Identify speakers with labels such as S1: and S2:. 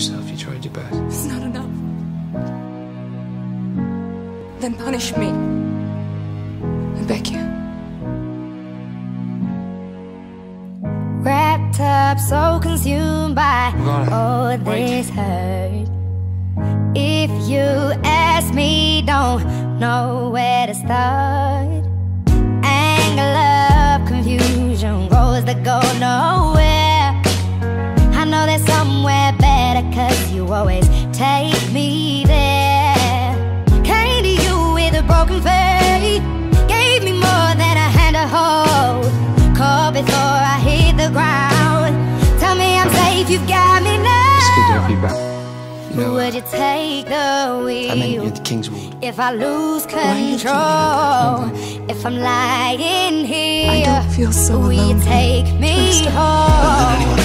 S1: yourself. You tried your best.
S2: It's not enough. Then punish me. I beg you.
S3: Wrapped up, so consumed by all this hurt. If you ask me, don't know where to start. Faith, gave me more than a hand to hold. Call before I hit the ground. Tell me I'm safe, you've got me
S1: It's good to
S3: now.
S1: have you back. You know,
S3: Would you take the wheel?
S1: I meant you at Kingswood.
S3: If I lose
S2: you
S3: control, if I'm lying here,
S2: I don't feel so
S3: will you
S2: alone.
S3: take me home?